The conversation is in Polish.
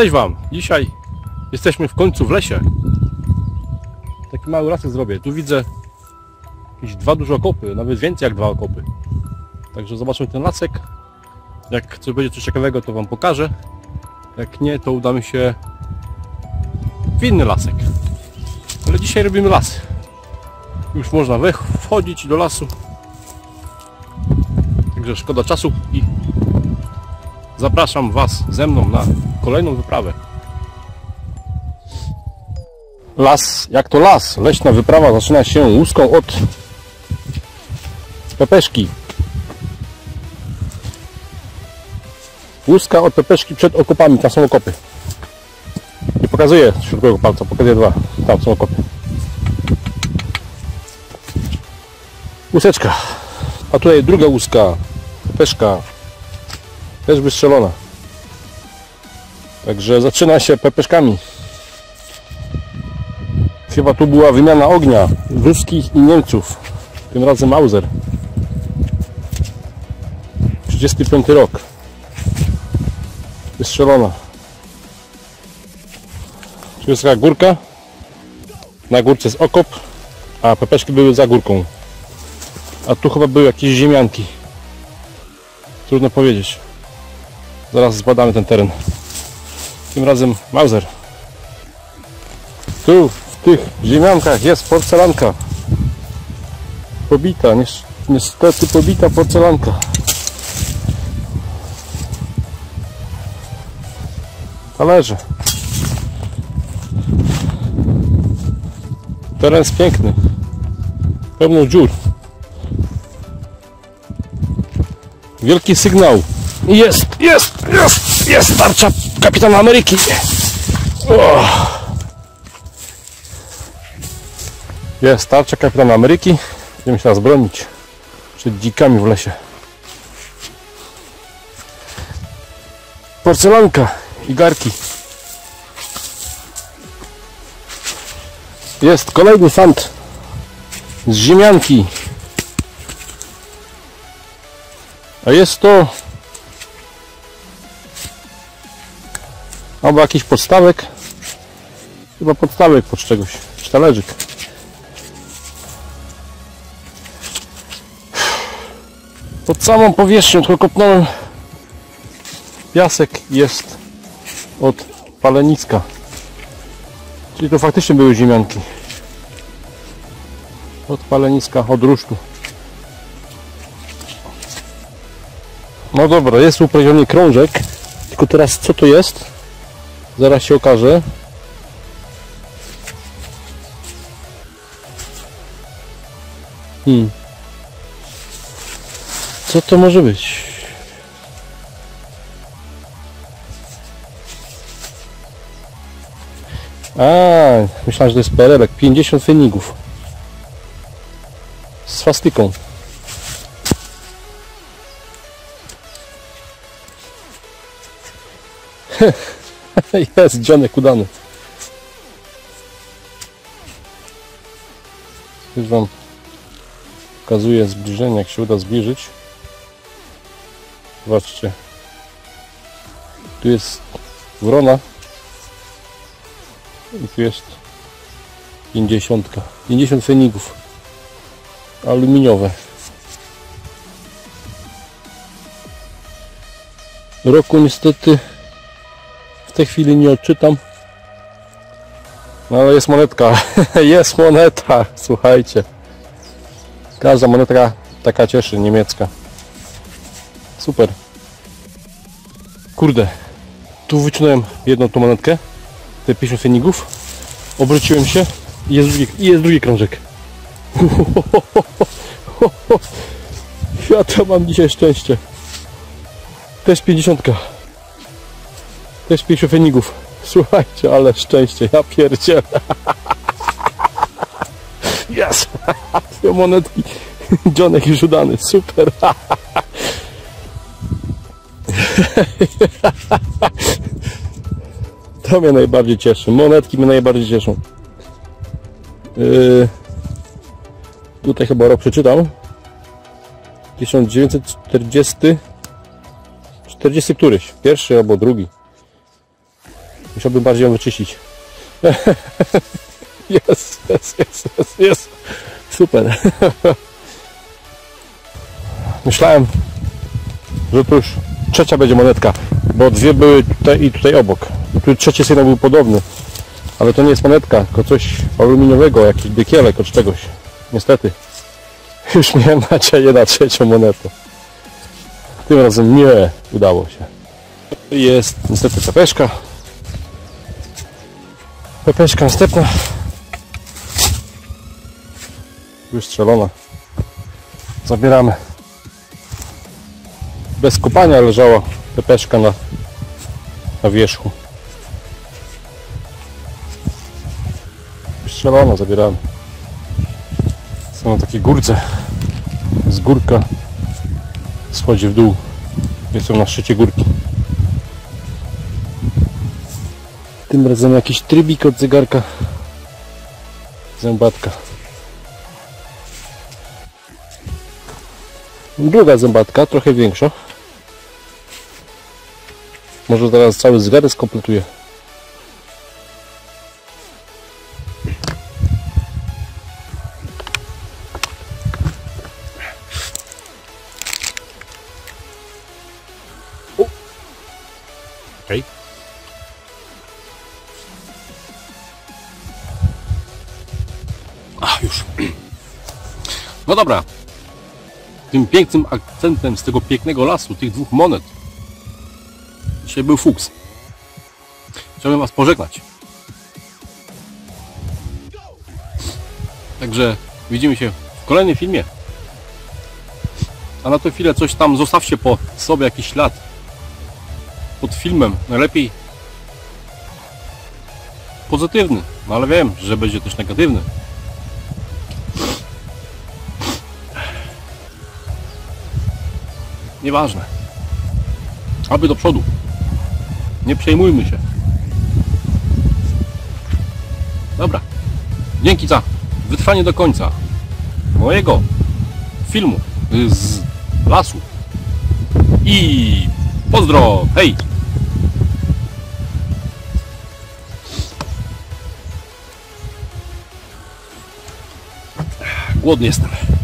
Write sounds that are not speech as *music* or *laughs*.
Cześć Wam! Dzisiaj jesteśmy w końcu w lesie. Taki mały lasek zrobię. Tu widzę jakieś dwa duże okopy, nawet więcej jak dwa okopy. Także zobaczmy ten lasek. Jak coś będzie coś ciekawego, to Wam pokażę. Jak nie, to udamy się w inny lasek. Ale dzisiaj robimy las. Już można wchodzić do lasu. Także szkoda czasu i zapraszam Was ze mną na kolejną wyprawę. Las, jak to las? Leśna wyprawa zaczyna się łuską od pepeszki. Łuska od pepeszki przed okopami, tam są okopy. Nie pokazuję środkowego palca, pokazuję dwa. Tam są okopy. Łuseczka. A tutaj druga łuska. Pepeszka. Też wystrzelona. Także zaczyna się pepeszkami. Chyba tu była wymiana ognia ruskich i Niemców. Tym razem Mauser. 35 rok. Wystrzelona. Tu jest taka górka. Na górce jest okop, a pepeszki były za górką. A tu chyba były jakieś ziemianki. Trudno powiedzieć. Zaraz zbadamy ten teren. Tym razem Mauser. Tu w tych ziemiankach jest porcelanka. Pobita, nies- niestety pobita porcelanka. Talerze. Teren jest piękny. Pełno dziur. Wielki sygnał. Jest, jest, jest, jest tarcza kapitana Ameryki. O. Jest tarcza kapitana Ameryki. Będziemy się teraz bronić przed dzikami w lesie. Porcelanka i garki. Jest kolejny fant z ziemianki. A jest to albo jakiś podstawek? Chyba podstawek pod czegoś. Czy talerzyk pod samą powierzchnią tylko kopnąłem piasek jest od paleniska. Czyli to faktycznie były ziemianki. Od paleniska, od rusztu. No dobra, jest uprawiony krążek. Tylko teraz co to jest? Zaraz się okaże. Hmm. Co to może być? A, myślałem, że to jest perełek. 50 fenigów. Z swastyką. *laughs* Jest dzionek udany. Już Wam pokazuję zbliżenie, jak się uda zbliżyć. Zobaczcie. Tu jest wrona. I tu jest 50. 50 fenigów. Aluminiowe. Roku niestety tej chwili nie odczytam. No ale jest monetka. *laughs* jest moneta. Słuchajcie. Każda monetka taka cieszy, niemiecka. Super. Kurde. Tu wyciągnąłem jedną tą monetkę. Te 50 fenigów. Obróciłem się i jest drugi, i jest drugi krążek. *laughs* Świata mam dzisiaj szczęście. Też 50. Też 50 fenigów. Słuchajcie, ale szczęście, ja pierdzielę. Jest! Dwie monetki. Dzionek już udany, super. To mnie najbardziej cieszy. Monetki mnie najbardziej cieszą. Yy, tutaj chyba rok przeczytam. 1940 40 któryś. Pierwszy albo drugi. Musiałbym bardziej ją wyczyścić. *laughs* Jest, jest, jest, jest, jest. Super. *laughs* Myślałem, że to już trzecia będzie monetka, bo dwie były tutaj i tutaj obok. Tu trzeci sygnał był podobny, ale to nie jest monetka, tylko coś aluminiowego, jakiś dykielek od czegoś. Niestety. *laughs* Już miałem nadzieję na trzecią monetę. Tym razem nie udało się. Jest niestety pepeszka. Pepeszka następna. Już strzelona. Zabieramy. Bez kopania leżała pepeszka na, na wierzchu. Już strzelona zabieramy. Są takie górce. Z górka schodzi w dół. Jestem na szczycie górki. Tym razem jakiś trybik od zegarka. Zębatka. Druga zębatka, trochę większa. Może teraz cały zegarek skompletuję. Ach, już. No dobra. Tym pięknym akcentem z tego pięknego lasu, tych dwóch monet. Dzisiaj był fuks. Chciałbym Was pożegnać. Także widzimy się w kolejnym filmie. A na tę chwilę coś tam zostawcie po sobie jakiś ślad pod filmem. Najlepiej pozytywny, no ale wiem, że będzie też negatywny. Nieważne. Aby do przodu. Nie przejmujmy się. Dobra. Dzięki za wytrwanie do końca mojego filmu z lasu. I pozdro! Hej! Głodny jestem.